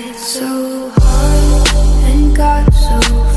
tried so hard and got so